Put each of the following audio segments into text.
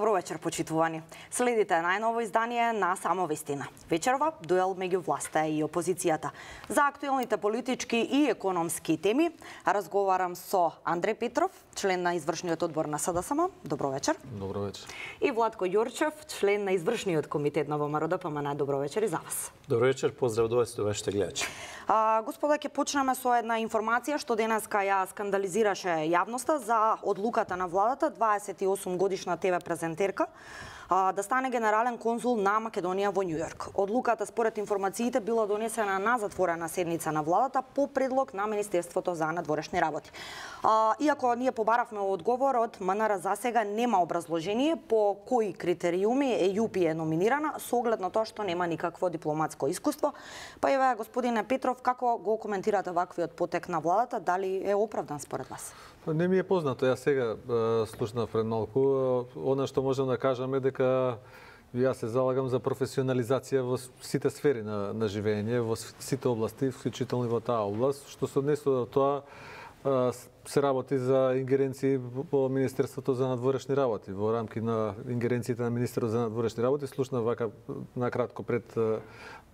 Добро вечер, почитувани. Следите најново издание на Само Вестина. Вечерва дуел меѓу власта и опозицијата. За актуелните политички и економски теми разговарам со Андреј Петров, член на извршниот одбор на СДСМ. Добро вечер. Добро вечер. И Владко Ѓурчев, член на извршниот комитет на ВМРО ДПМН. Добро вечер и за вас. Добро вечер, поздрав до вас и вашите гледачи. А, господа, ќе почнеме со една информација што денеска ја скандализираше јавноста за одлуката на владата 28 годишна ТВ презентерка а, да стане генерален конзул на Македонија во Њујорк. Одлуката според информациите била донесена на затворена седница на владата по предлог на Министерството за надворешни работи. Иако ние побаравме одговор од МНР за сега нема образложение по кои критериуми ЕЈУПИ е номинирана со оглед на тоа што нема никакво дипломатско искуство. Па еве господине Петров, како го коментирате ваквиот потек на владата, дали е оправдан според вас? Не ми е познато. Јас сега слушнав пред малку. Она што можам да кажам е дека јас се залагам за професионализација во сите сфери на, на живење, во сите области, вклучително и во таа област, што се однесува до тоа се работи за ингеренции во Министерството за надворешни работи. Во рамки на ингеренциите на Министерството за надворешни работи слушна вака накратко пред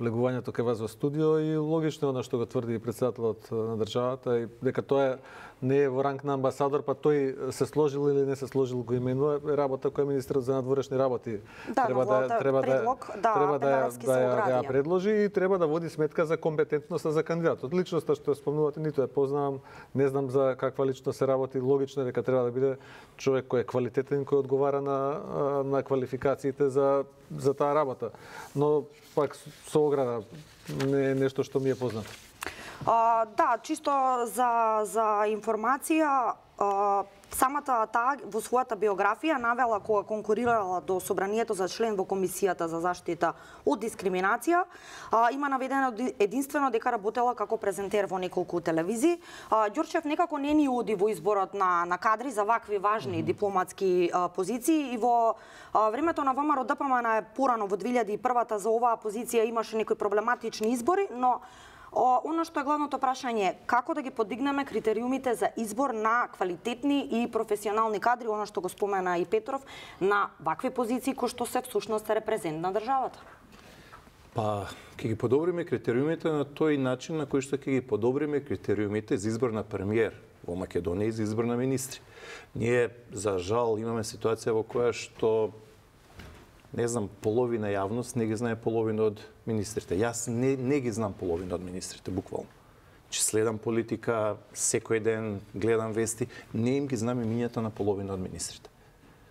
влегувањето кај вас во студио и логично е она што го тврди и председателот на државата и дека тоа не е во ранг на амбасадор, па тој се сложил или не се сложил го именува работа која министерот за надворешни работи да, треба да треба да предлог, да треба да, да, да, да ја предложи и треба да води сметка за компетентноста за кандидатот. Личноста што спомнувате ниту ја познавам, не знам за каква личност се работи, логично е дека треба да биде човек кој е квалитетен, кој одговара на на квалификациите за за таа работа. Но пак со ограда не е нешто што ми е познато. А, да, чисто за, за информација, а, самата таа во својата биографија навела кога конкурирала до собранието за член во комисијата за заштита од дискриминација, а, има наведено единствено дека работела како презентер во неколку телевизии. А, Ѓорчев некако не ни оди во изборот на на кадри за вакви важни mm -hmm. дипломатски а, позиции и во а, времето на ВМРО ДПМН е порано во 2001 за оваа позиција имаше некои проблематични избори, но Оно што е главното прашање е како да ги подигнеме критериумите за избор на квалитетни и професионални кадри, оно што го спомена и Петров, на вакви позиции кои што се всушност репрезент на државата. Па, ќе ги подобриме критериумите на тој начин на кој што ќе ги подобриме критериумите за избор на премиер во Македонија и за избор на министри. Ние, за жал, имаме ситуација во која што не знам, половина јавност не ги знае половина од министрите. Јас не, не ги знам половина од министрите, буквално. Че следам политика, секој ден гледам вести, не им ги знам имињата на половина од министрите.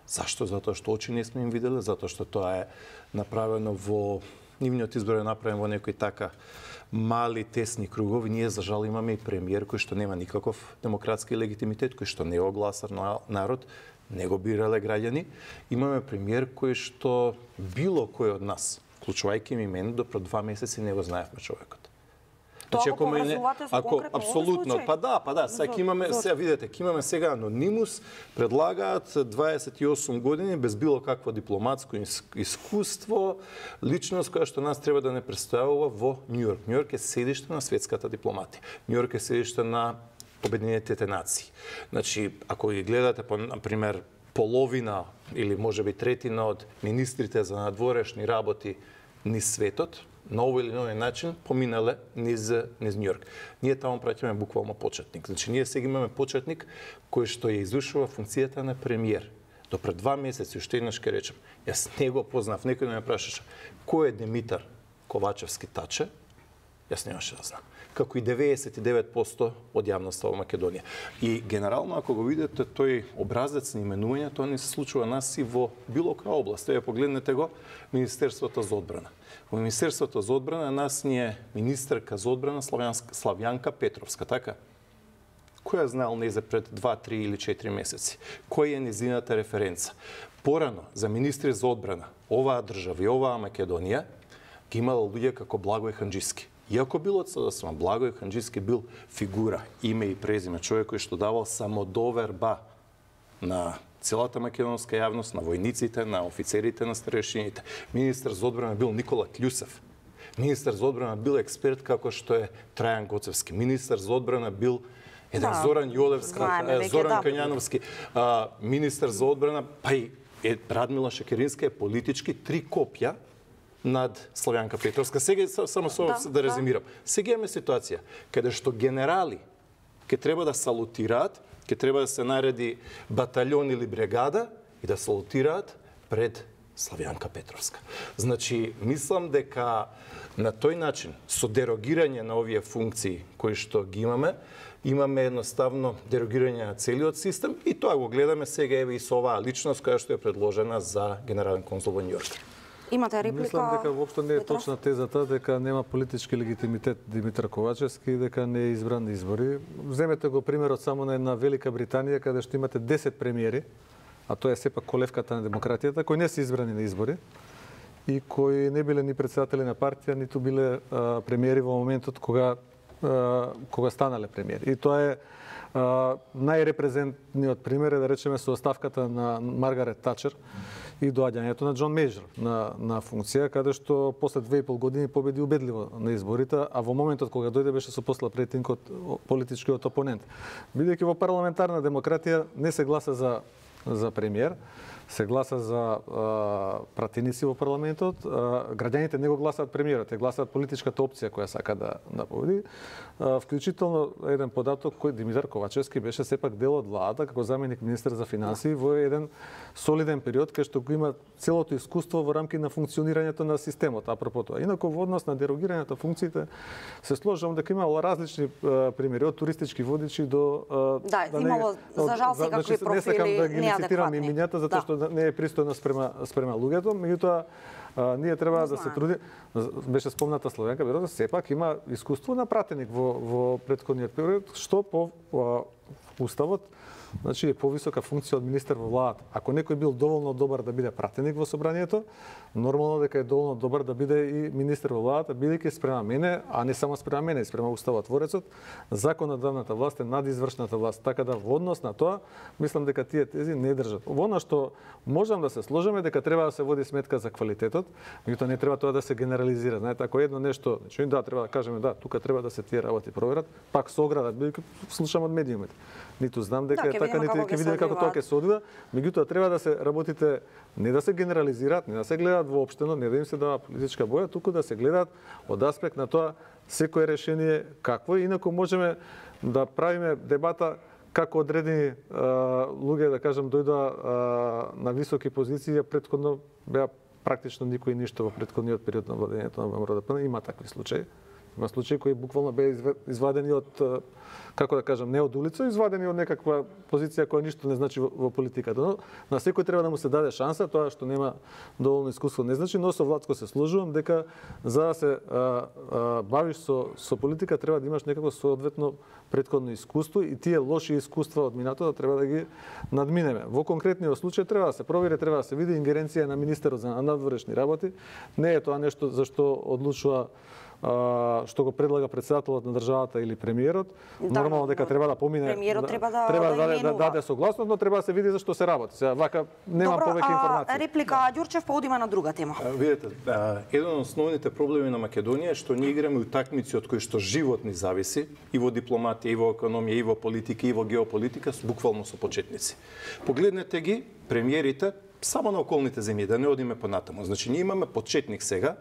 Зашто? Затоа што очи не сме им виделе, затоа што тоа е направено во нивниот избор е направен во некои така мали тесни кругови. Ние за жал имаме и премиер кој што нема никаков демократски легитимитет, кој што не е огласар на народ, не го бирале граѓани. Имаме премиер кој што било кој од нас, вклучувајќи ми мене, до пред два месеци не го знаевме човекот. Значи, ако мене, ако апсолутно, па да, па да, сега имаме, сега видете, имаме сега анонимус, предлагаат 28 години без било какво дипломатско искуство, личност која што нас треба да не представува во Њујорк. Њујорк е седиште на светската дипломатија. Њујорк е седиште на Обединетите нации. Значи, ако ги гледате, по, например, половина или може би третина од министрите за надворешни работи ни светот, на овој или нови начин поминале низ низ Њујорк. Ние таму праќаме буквално почетник. Значи ние сега имаме почетник кој што ја изушува функцијата на премиер. До пред два месеци, уште еднаш ке речем, јас не го познав, некој да ме прашаше кој е Димитар Ковачевски Таче, јас немаше да знам како и 99% од јавноста во Македонија. И генерално, ако го видите тој образец на именување, тоа не се случува нас и во било која област. Еве погледнете го Министерството за одбрана. Во Министерството за одбрана нас ни е министерка за одбрана Славјанка Петровска, така? Која знаел незе пред 2, 3 или 4 месеци? Која е незината референца? Порано, за министри за одбрана, оваа држава и оваа Македонија, ги имала луѓе како Благој Ханџиски Иако бил од СДСМ, Благој Ханџиски бил фигура, име и презиме, човек кој што давал самодоверба на целата македонска јавност, на војниците, на офицерите, на старешините. Министар за одбрана бил Никола Клюсев. Министар за одбрана бил експерт како што е Трајан Гоцевски. Министар за одбрана бил еден да, Зоран Јолевски, Зоран да. Кањановски, а, министар за одбрана, па и Радмила Шекеринска е политички три копја над Славјанка Петровска. Сега само со да, да резимирам. Да. Сега имаме ситуација каде што генерали ќе треба да салутираат, ќе треба да се нареди батальон или бригада и да салутираат пред Славјанка Петровска. Значи, мислам дека на тој начин, со дерогирање на овие функции кои што ги имаме, имаме едноставно дерогирање на целиот систем и тоа го гледаме сега еве и со оваа личност која што е предложена за генерален консул во Њујорк. Имате реплика? Мислам дека воопшто не е точна тезата дека нема политички легитимитет Димитар Ковачевски и дека не е избран на избори. Земете го примерот само на една Велика Британија каде што имате 10 премиери, а тоа е сепак колевката на демократијата, кои не се избрани на избори и кои не биле ни председатели на партија, ниту биле а, премиери во моментот кога а, кога станале премиери. И тоа е најрепрезентниот пример е да речеме со оставката на Маргарет Тачер и доаѓањето на Џон Мејжер на, на функција, каде што после две и пол години победи убедливо на изборите, а во моментот кога дојде беше со посла претинкот политичкиот опонент. Бидејќи во парламентарна демократија не се гласа за за премиер, се гласа за а, пратеници во парламентот, а, граѓаните не го гласаат премиерот, те гласаат политичката опција која сака да, да победи. А, вклучително еден податок кој Димитар Ковачевски беше сепак дел од владата како заменик министер за финансии во еден солиден период кај што го има целото искуство во рамки на функционирањето на системот, апропо тоа. Инаку во однос на дерогирањето функциите се сложам дека имало различни примери од туристички водичи до Да, да имало за жал секакви значи, профили не сакам да ги лицитирам имињата затоа да. што не е пристојно спрема спрема луѓето, меѓутоа ние треба да се труди беше спомната Словенка Бероза сепак има искуство на пратеник во во претходниот период што по, по уставот значи е повисока функција од министер во владата. Ако некој бил доволно добар да биде пратеник во собранието, нормално дека е доволно добар да биде и министер во владата, бидејќи спрема мене, а не само спрема мене, спрема уставотворецот, законодавната власт е над извршната власт, така да во однос на тоа, мислам дека тие тези не држат. Во она што можам да се сложиме дека треба да се води сметка за квалитетот, меѓутоа не треба тоа да се генерализира. Знаете, ако едно нешто, значи да треба да кажеме да, тука треба да се тие работи проверат, пак со ограда, бидејќи слушам од медиумите. Ниту знам дека да, е така, ниту ќе видиме како тоа ќе се одвива, меѓутоа треба да се работите не да се генерализираат, не да се гледаат воопштено, не да им се дава политичка боја, туку да се гледаат од аспект на тоа секое решение какво е, инаку можеме да правиме дебата како одредени луѓе, да кажам, дојдоа на високи позиции, предходно беа практично никој ништо во предходниот период на владењето на ВМРО-ДПН. Има такви случаи. Има случаи кои буквално беа извадени од како да кажам, не од улица, извадени од некаква позиција која ништо не значи во, во политиката. Но на секој треба да му се даде шанса, тоа што нема доволно искуство не значи, но со Владко се сложувам дека за да се а, а, бавиш со, со политика треба да имаш некако соодветно предходно искуство и тие лоши искуства од минатото треба да ги надминеме. Во конкретниот случај треба да се провери, треба да се види ингеренција на министерот за надворешни работи. Не е тоа нешто за што одлучува што го предлага председателот на државата или премиерот, да, нормално дека треба да помине премиерот да, треба да треба да, да, да, даде согласност, но треба да се види зашто се работи. Сега вака нема Добро, повеќе информации. А, реплика Ѓурчев па одиме на друга тема. А, видете, а, еден од основните проблеми на Македонија е што ние играме утакмици од кои што живот ни зависи и во дипломатија, и во економија, и во политика, и во геополитика, буквално со почетници. Погледнете ги премиерите само на околните земји, да не одиме понатаму. Значи ние имаме почетник сега,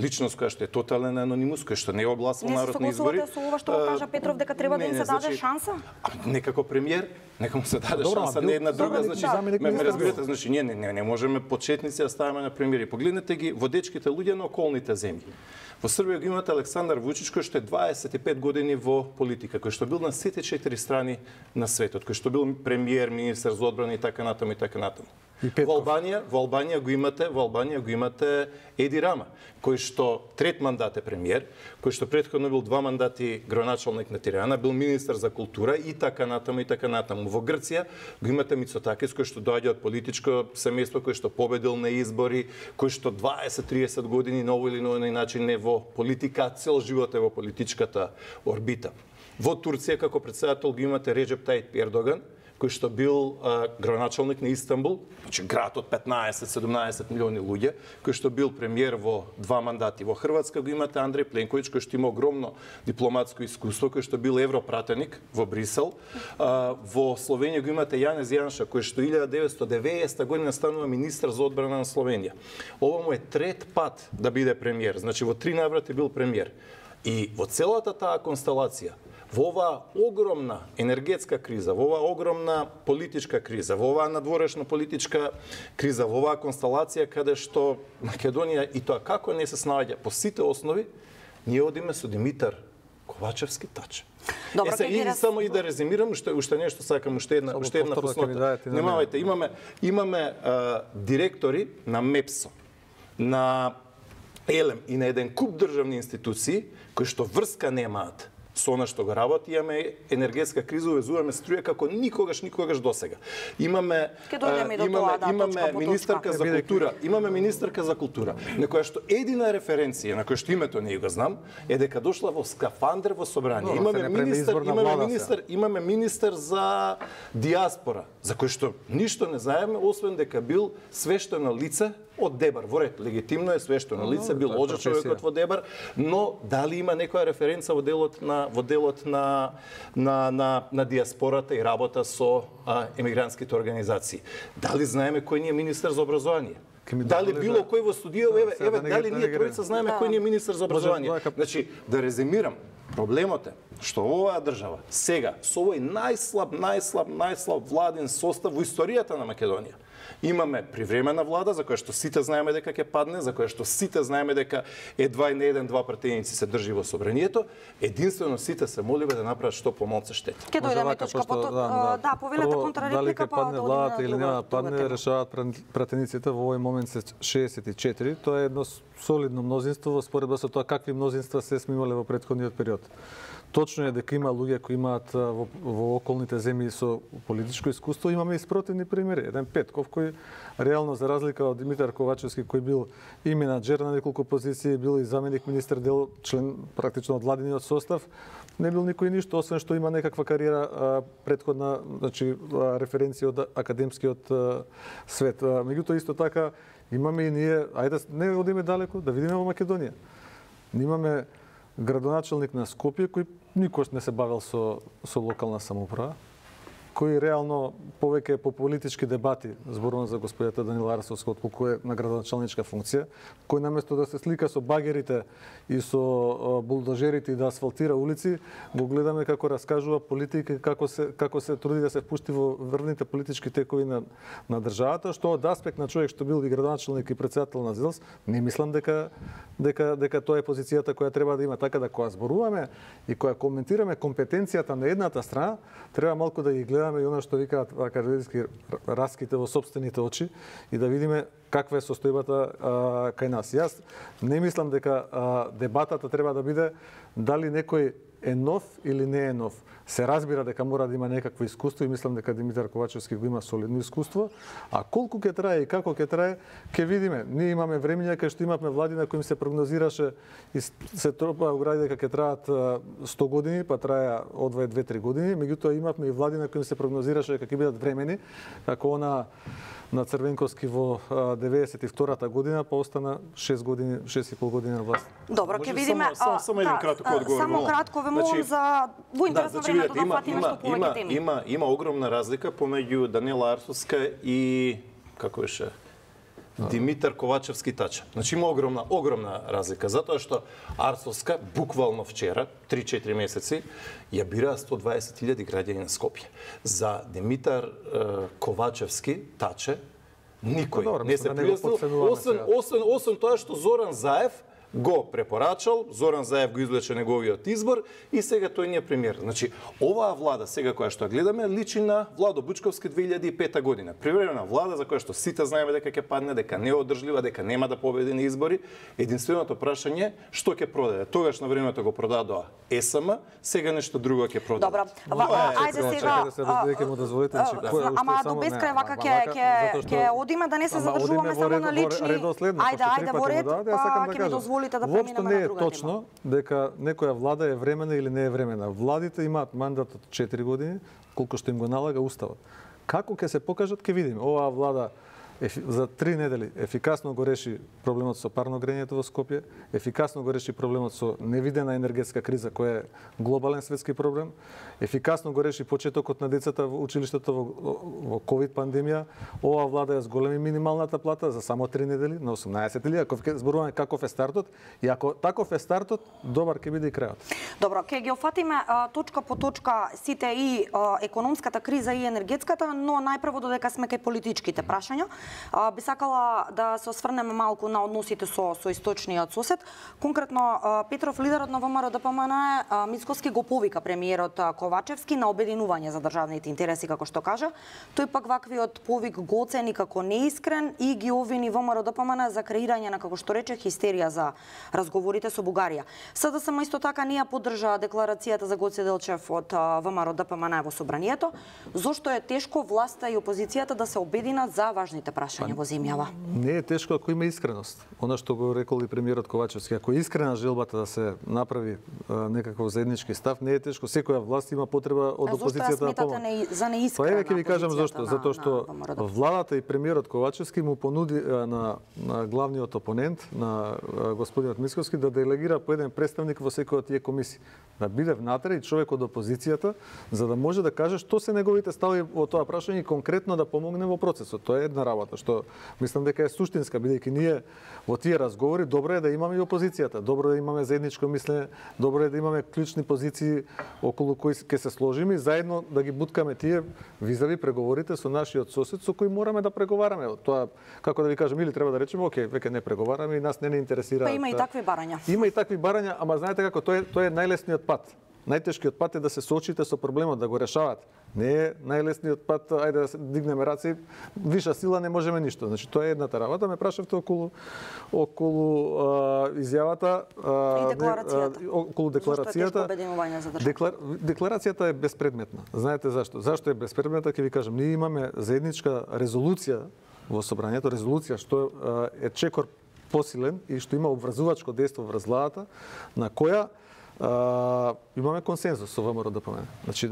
личност која што е тотален анонимус, кој што не е огласил народ на избори. Не се со ова што го кажа Петров дека треба не, да им се даде значи, шанса? А, некако премиер, нека му се даде Добро, шанса, не една друга, значи ме, ме разбирате, значи ние не, не, не можеме почетници да ставиме на премиери. Погледнете ги водечките луѓе на околните земји. Во Србија го имате Александар Вучич кој што е 25 години во политика, кој што бил на сите четири страни на светот, кој што бил премиер, министер за одбрана и така натаму и така натаму. Во Албанија, во Албанија го имате, во Албанија го имате Еди Рама, кој што трет мандат е премиер, кој што претходно бил два мандати градоначалник на Тирана, бил министер за култура и така натаму и така натаму. Во Грција го имате Мицотакис кој што доаѓа од политичко семејство кој што победил на избори, кој што 20-30 години на овој или на оној начин не во политика, цел живот е во политичката орбита. Во Турција како председател го имате Реджеп Тајт Ердоган, кој што бил а, градоначалник на Истанбул, значи град од 15-17 милиони луѓе, кој што бил премиер во два мандати во Хрватска, го имате Андреј Пленковиќ кој што има огромно дипломатско искуство, кој што бил европратеник во Брисел. А, во Словенија го имате Јанез Јанша кој што 1990 година станува министар за одбрана на Словенија. Ова му е трет пат да биде премиер. Значи во три наврати бил премиер. И во целата таа констелација, во оваа огромна енергетска криза, во оваа огромна политичка криза, во оваа надворешна политичка криза, во оваа констелација каде што Македонија и тоа како не се снаоѓа по сите основи, ние одиме со Димитар Ковачевски тач. Добро, е, се, и раз- само и да резимирам, уште уште нешто сакам, уште една Само уште една мене. Внимавајте, имаме имаме а, директори на МЕПСО, на ЕЛЕМ и на еден куп државни институции кои што врска немаат со она што го работи, имаме енергетска криза, увезуваме струја како никогаш, никогаш досега. Имаме Ќе дојдеме и до имаме, тоа, да, имаме точка точка. за култура, имаме министарка за култура, на која што едина референција, на која што името не го знам, е дека дошла во скафандер во собрание. Се имаме изборна имаме влада министар, имаме министар за диаспора, за кој што ништо не знаеме, освен дека бил свештено лице од Дебар. Во ред, легитимно е свештено лице, бил професија. човекот во Дебар, но дали има некоја референца во делот на во делот на на на, на диаспората и работа со а, емигрантските организации? Дали знаеме кој ни е министар за образование? Дали било да- кој во студио, еве, сега еве, да дали да ние тројца знаеме Да. кој ни е министар за образование? Значи, да резимирам, проблемот е што оваа држава сега со овој најслаб, најслаб, најслаб владен состав во историјата на Македонија. Имаме привремена влада за која што сите знаеме дека ќе падне, за која што сите знаеме дека едва и не еден два партијаници се држи во собранието, единствено сите се молиме да направат што помалку штета. Ќе дојдеме точка пошто, по точка. Да, повелете прво, контрареплика, Дали ќе па падне да владата или нема да падне, решаваат прат- пратениците во овој момент се 64. Тоа е едно солидно мнозинство во споредба со тоа какви мнозинства се сме имале во претходниот период. Точно е дека има луѓе кои имаат во, во околните земји со политичко искуство, имаме и спротивни примери. Еден Петков кој реално за разлика од Димитар Ковачевски кој бил и менаџер на неколку позиции, бил и заменик министер дел член практично од владиниот состав, не бил никој ништо освен што има некаква кариера а, предходна, значи а, референција од академскиот а, свет. А, меѓутоа исто така имаме и ние, ајде не да одиме далеко, да видиме во Македонија. Ние имаме градоначелник на Скопје кој никош не се бавел со со локална самоуправа, кој реално повеќе по политички дебати, зборувам за господјата Данила Арсовска, отколку е на градоначалничка функција, кој наместо да се слика со багерите и со булдожерите и да асфалтира улици, го гледаме како раскажува политика, како се како се труди да се впушти во врвните политички текови на на државата, што од аспект на човек што бил и градоначалник и председател на ЗИЛС, не мислам дека дека дека тоа е позицијата која треба да има. Така да која зборуваме и која коментираме компетенцијата на едната страна, треба малку да ги гледаме и она што викаат академски раските во собствените очи и да видиме каква е состојбата а, кај нас. Јас не мислам дека а, дебатата треба да биде дали некој е нов или не е нов. Се разбира дека мора да има некакво искуство и мислам дека Димитар Ковачевски го има солидно искуство, а колку ќе трае и како ќе трае, ќе видиме. Ние имаме времења кај што имавме влади на кои се прогнозираше и се тропаа гради дека ќе траат 100 години, па траја одвај 2-3 години, меѓутоа имавме и влади на кои се прогнозираше дека ќе бидат времени, како она на Црвенковски во а, 92-та година, па остана 6 години, 6 и пол години на власт. Добро, ќе видиме. само- само- а, само еден да, краток а, одговор, Само молам. кратко ве молам Значи, за во интерес на значи, времето видете, да фатиме што повеќе има, теми. Има, има, има огромна разлика помеѓу Данила Арсовска и како беше Димитар Ковачевски Тача. Значи има огромна огромна разлика затоа што Арсовска буквално вчера, 3-4 месеци, ја бира 120.000 граѓани на Скопје. За Димитар е, Ковачевски Таче никој Добро, не се да пријаснил, освен, освен, освен тоа што Зоран Заев го препорачал, Зоран Заев го извлече неговиот избор и сега тој ни е премиер. Значи, оваа влада сега која што ја гледаме личи на Владо Бучковски 2005 година. Привремена влада за која што сите знаеме дека ќе падне, дека не е одржлива, дека нема да победи на избори. Единственото прашање што ќе продаде. Тогаш на времето го продадоа ЕСМ, сега нешто друго ќе продаде. Добро, ајде сега. да се разбере, ќе му дозволите, значи, кој Ама до не, бескрај вака ќе ќе ќе одиме да не се задржуваме само на лични. Ајде, ајде во ред, па сакам да ќе ми дозволите дозволите да Воопшто преминеме не на е друга точно дека некоја влада е времена или не е времена. Владите имаат мандат од 4 години, колку што им го налага уставот. Како ќе се покажат, ќе видиме. Оваа влада за три недели ефикасно го реши проблемот со парно грењето во Скопје, ефикасно го реши проблемот со невидена енергетска криза која е глобален светски проблем, ефикасно го реши почетокот на децата во училиштето во, во ковид пандемија. Оваа влада ја зголеми минималната плата за само три недели на 18.000, ако зборуваме каков е стартот и ако таков е стартот, добар ќе биде и крајот. Добро, ќе ги офатиме точка по точка сите и а, економската криза и енергетската, но најпрво додека сме кај политичките прашања. Би сакала да се осврнеме малку на односите со со источниот сосед. Конкретно Петров лидерот на ВМРО ДПМН Мицковски го повика премиерот Ковачевски на обединување за државните интереси како што кажа. Тој пак ваквиот повик го оцени како неискрен и ги овини ВМРО ДПМН за креирање на како што рече хистерија за разговорите со Бугарија. СДСМ исто така не ја поддржа декларацијата за Гоце Делчев од ВМРО ДПМН во собранието. Зошто е тешко власта и опозицијата да се обединат за важните прашања во земјава. Не е тешко ако има искреност. Она што го рекол и премиерот Ковачевски, ако е искрена желбата да се направи некаков заеднички став, не е тешко. Секоја власт има потреба од опозицијата да помогне. за неискрена? Па еве ќе ви кажам зошто. Затоа што владата и премиерот Ковачевски му понуди на, на главниот опонент, на господинот Мисковски, да делегира по еден представник во секоја од тие комисии. Да биде внатре и човек од опозицијата, за да може да каже што се неговите стави во тоа прашање и конкретно да помогне во процесот. Тоа е една работа работа, што мислам дека е суштинска, бидејќи ние во тие разговори добро е да имаме и опозицијата, добро е да имаме заедничко мислење, добро е да имаме клучни позиции околу кои ќе се сложиме и заедно да ги буткаме тие визави преговорите со нашиот сосед со кој мораме да преговараме. Тоа како да ви кажам или треба да речеме, окей, веќе не преговараме и нас не не интересира. Па има и такви барања. Има и такви барања, ама знаете како тоа е тоа е најлесниот пат. Најтешкиот пат е да се соочите со проблемот, да го решавате. Не е најлесниот пат, ајде да се дигнеме раци, виша сила не можеме ништо. Значи тоа е едната работа. Ме прашавте околу околу а, изјавата а, и декларацијата. Не, а, околу декларацијата. за Деклар, декларацијата е безпредметна. Знаете зашто? Зашто е безпредметна? Ќе ви кажам, ние имаме заедничка резолуција во собранието, резолуција што е чекор посилен и што има обврзувачко дејство врз владата, на која а, имаме консензус со ВМРО ДПМН. Значи,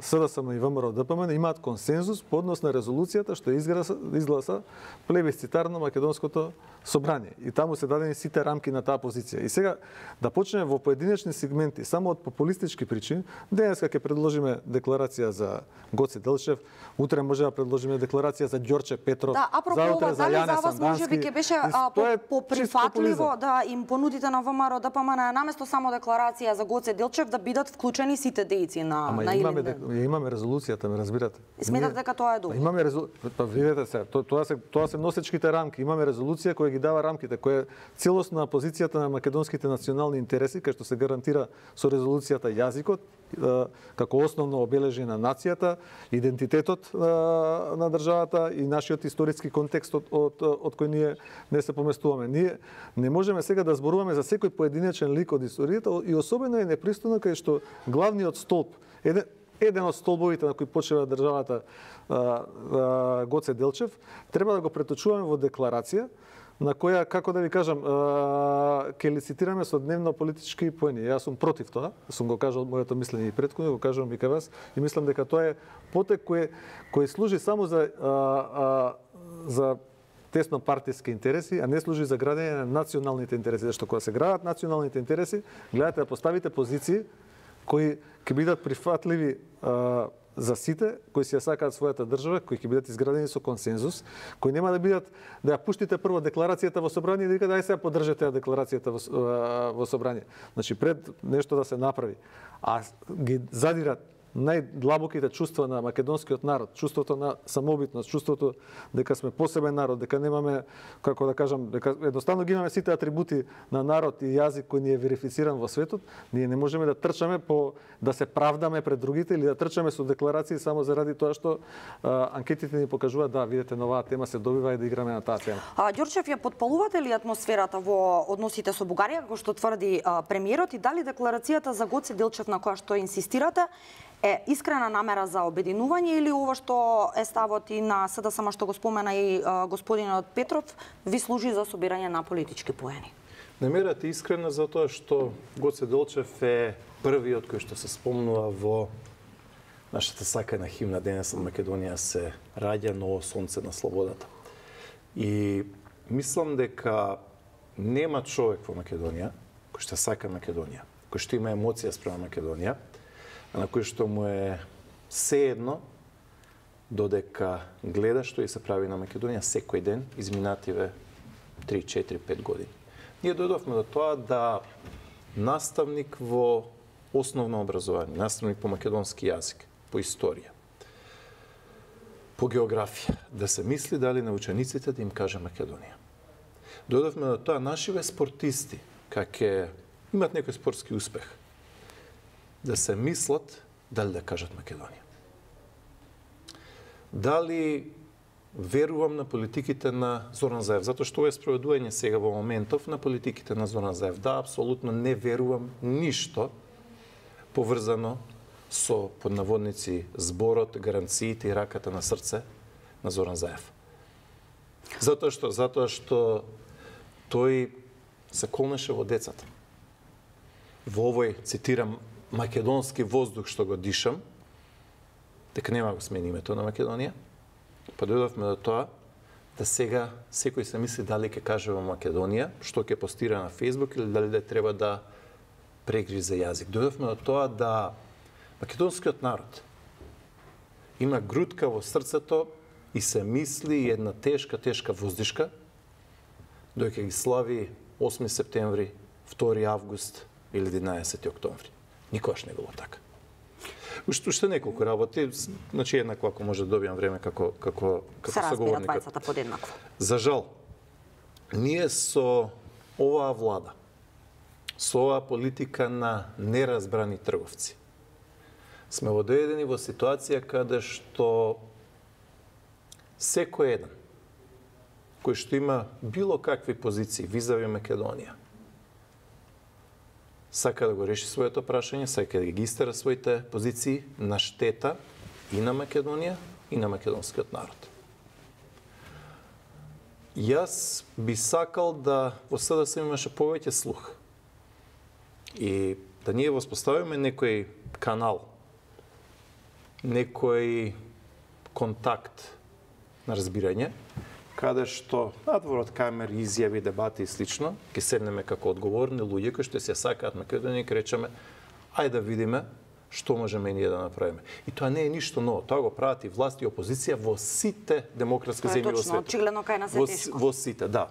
СДСМ и ВМРО ДПМН имаат консензус по однос на резолуцијата што изгласа, изгласа плебисцитарно македонското собрание. И таму се дадени сите рамки на таа позиција. И сега да почнеме во поединечни сегменти, само од популистички причини, денеска ќе предложиме декларација за Гоце Делчев, утре може да предложиме декларација за Ѓорче Петров, да, апропо за утре за Јане за вас може би ќе беше а, по, поприфатливо да им понудите на ВМРО ДПМН наместо само декларација за Гоце Делчев да бидат вклучени сите дејци на Ама на имаме дек, имаме резолуцијата, ме разбирате. Сметате дека тоа е добро? Имаме резолуција, па видете се, тоа, тоа се тоа се носечките рамки. Имаме резолуција која ги дава рамките, која е целосна позицијата на македонските национални интереси, кај што се гарантира со резолуцијата јазикот како основно обележи на нацијата, идентитетот на државата и нашиот историски контекст од, од, од кој ние не се поместуваме. Ние не можеме сега да зборуваме за секој поединечен лик од историјата и особено е непристојно кај што главниот столб, еден, еден од столбовите на кои почива државата а, а, Гоце Делчев, треба да го преточуваме во декларација на која, како да ви кажам, ќе лицитираме со дневно политички поени. Јас сум против тоа, сум го кажал моето мислење и предходно, го кажувам и кај вас, и мислам дека тоа е потек кој, кој служи само за, а, а, за тесно партиски интереси, а не служи за градење на националните интереси. Зашто кога се градат националните интереси, гледате да поставите позиции кои ќе бидат прифатливи а, за сите кои си ја сакаат својата држава, кои ќе бидат изградени со консензус, кои нема да бидат да ја пуштите прво декларацијата во собрание и да викате ај сега поддржете ја декларацијата во, во собрание. Значи пред нешто да се направи, а ги задират најдлабоките чувства на македонскиот народ, чувството на самобитност, чувството дека сме посебен народ, дека немаме, како да кажам, дека едноставно ги имаме сите атрибути на народ и јазик кој ни е верифициран во светот, ние не можеме да трчаме по да се правдаме пред другите или да трчаме со декларации само заради тоа што а, анкетите ни покажуваат да, видете, новаа тема се добива и да играме на таа тема. А Ѓорчев ја подпалувате ли атмосферата во односите со Бугарија, како што тврди а, премиерот и дали декларацијата за Гоце Делчев на која што инсистирате е искрена намера за обединување или ова што е ставот и на СДСМ што го спомена и господинот Петров ви служи за собирање на политички поени? Намерата искрена затоа што Гоце Долчев е првиот кој што се спомнува во нашата сакана химна денес на Македонија се раѓа ново сонце на слободата. И мислам дека нема човек во Македонија кој што сака Македонија, кој што има емоција спрема Македонија, на кој што му е едно додека гледа што и се прави на Македонија секој ден изминативе 3, 4, 5 години. Ние дојдовме до тоа да наставник во основно образование, наставник по македонски јазик, по историја, по географија, да се мисли дали на учениците да им каже Македонија. Дојдовме до тоа нашиве спортисти, како имат некој спортски успех, да се мислат дали да кажат Македонија. Дали верувам на политиките на Зоран Заев, затоа што е спроведување сега во моментов на политиките на Зоран Заев. Да, апсолутно не верувам ништо поврзано со поднаводници зборот, гаранциите и раката на срце на Зоран Заев. Затоа што затоа што тој се колнеше во децата. Во овој цитирам македонски воздух што го дишам, дека нема да го смени името на Македонија, Па дојдовме до тоа да сега секој се мисли дали ќе каже во Македонија, што ќе постира на Фейсбук или дали да треба да прегриза јазик. Дојдовме до тоа да македонскиот народ има грудка во срцето и се мисли една тешка, тешка воздишка, дојка ги слави 8 септември, 2 август или 11 октомври. Никош не било така. Уште, уште неколку работи, значи еднакво ако може да добијам време како како како се разбира двајцата подеднакво. За жал, ние со оваа влада, со оваа политика на неразбрани трговци, сме водоедени во ситуација каде што секој еден кој што има било какви позиции визави Македонија, сака да го реши своето прашање, сака да ги истера своите позиции на штета и на Македонија и на македонскиот народ. Јас би сакал да во СДС имаше повеќе слух и да ние воспоставиме некој канал, некој контакт на разбирање, каде што надвор од камери, изјави, дебати и слично, ќе седнеме како одговорни луѓе кои што се сакаат Македонија и речеме ајде да видиме што можеме ние да направиме. И тоа не е ништо ново. Тоа го прават и власт и опозиција во сите демократски земји во светот. Очигледно кај нас е тешко. Во сите, да.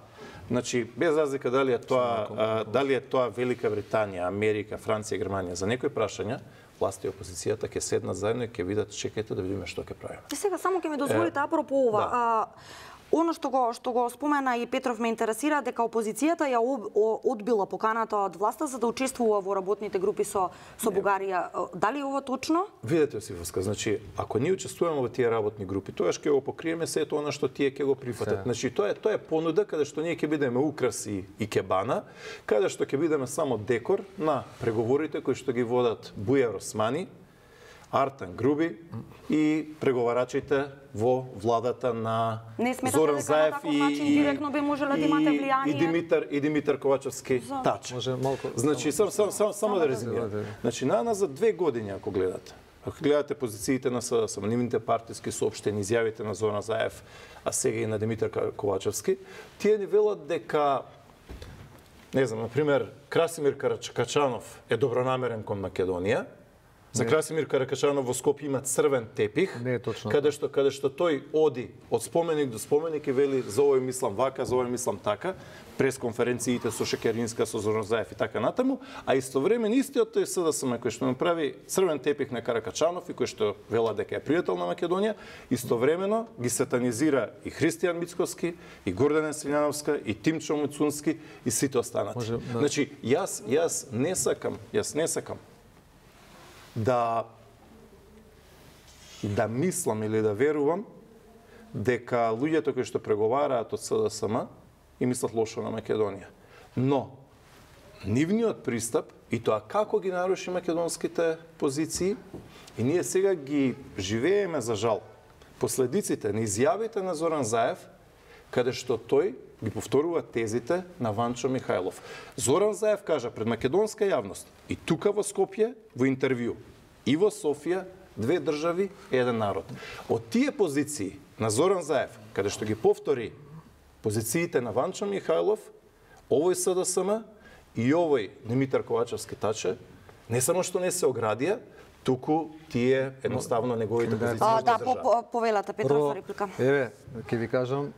Значи, без разлика дали е тоа а, дали е тоа Велика Британија, Америка, Франција, Германија, за некои прашања власт и опозицијата ќе седнат заедно и ќе видат чекајте да видиме што ќе правиме. И сега само ќе ми дозволите апропо ова. Да. А, Оно што го што го спомена и Петров ме интересира дека опозицијата ја одбила поканата од власта за да учествува во работните групи со со Бугарија. Дали е ова точно? Видете си воска, значи ако ние учествуваме во тие работни групи, тогаш ќе го покриеме сето она што тие ќе го прифатат. Значи тоа е тоа е понуда каде што ние ќе бидеме украси и кебана, каде што ќе бидеме само декор на преговорите кои што ги водат Бујар Османи, Артан Груби и преговарачите во владата на Не Зоран Заев и начин директно би можеле да имате влијание. И Димитар и Димитар Ковачевски За... тач. Може малку Значи сам сам сам само да резимирам. Значи на нас за две години ако гледате. Ако гледате позициите на самонимните партиски соопштени, изјавите на Зоран Заев, а сега и на Димитар Ковачевски, тие ни велат дека не знам, на пример, Красимир Карачкачанов е добронамерен кон Македонија, За Красимир Каракачанов во Скопје има црвен тепих. Не е точно. Каде што каде што тој оди од споменик до споменик и вели за овој мислам вака, за овој мислам така, прес конференциите со Шекеринска, со Зоран Заев и така натаму, а истовремено истиот тој СДСМ кој што направи црвен тепих на Каракачанов и кој што вела дека е пријател на Македонија, истовремено ги сатанизира и Христијан Мицковски, и Гордана Силјановска, и Тимчо Муцунски и сите останати. Може, да. Значи, јас јас не сакам, јас не сакам да да мислам или да верувам дека луѓето кои што преговараат од СДСМ и мислат лошо на Македонија. Но нивниот пристап и тоа како ги наруши македонските позиции и ние сега ги живееме за жал последиците на изјавите на Зоран Заев каде што тој ги повторува тезите на Ванчо Михајлов. Зоран Заев кажа пред македонска јавност и тука во Скопје во интервју и во Софија две држави, еден народ. Од тие позиции на Зоран Заев, каде што ги повтори позициите на Ванчо Михајлов, овој СДСМ и овој Димитар Ковачевски Таче, не само што не се оградија, туку тие едноставно неговите позиции А, да, ги по, повелата Петро Прво, реплика. еве, ќе ви кажам,